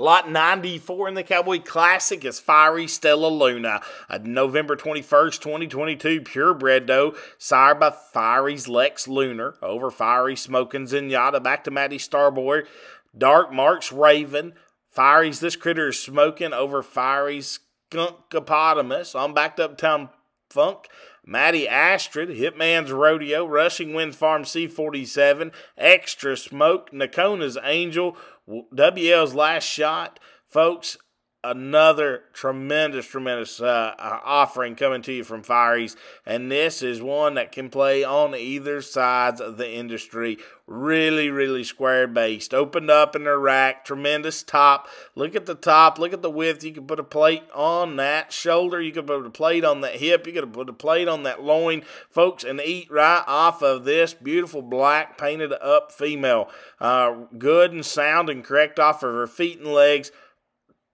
Lot 94 in the Cowboy Classic is Fiery Stella Luna, a November 21st, 2022 purebred doe, sired by Fiery's Lex Lunar, over Fiery Smoking Zenyatta, back to Maddie Starboy, Dark Marks Raven, Fiery's This Critter is Smoking, over Fiery's Skunkopotamus, on back to Uptown Funk, Maddie Astrid, Hitman's Rodeo, Rushing Wind Farm C47, Extra Smoke, Nakona's Angel, WL's Last Shot. Folks, another tremendous, tremendous uh, uh, offering coming to you from Fiery's. And this is one that can play on either sides of the industry. Really, really square based. Opened up in the rack. Tremendous top. Look at the top. Look at the width. You can put a plate on that shoulder. You can put a plate on that hip. You can put a plate on that loin, folks, and eat right off of this beautiful black painted up female. Uh, good and sound and correct off of her feet and legs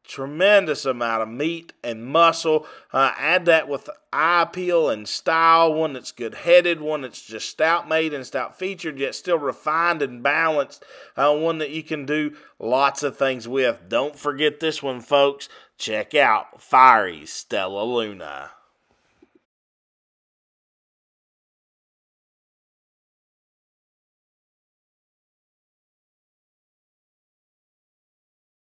tremendous amount of meat and muscle. Uh, add that with eye appeal and style, one that's good headed, one that's just stout made and stout featured, yet still refined and balanced, uh, one that you can do lots of things with. Don't forget this one, folks. Check out Fiery Stella Luna.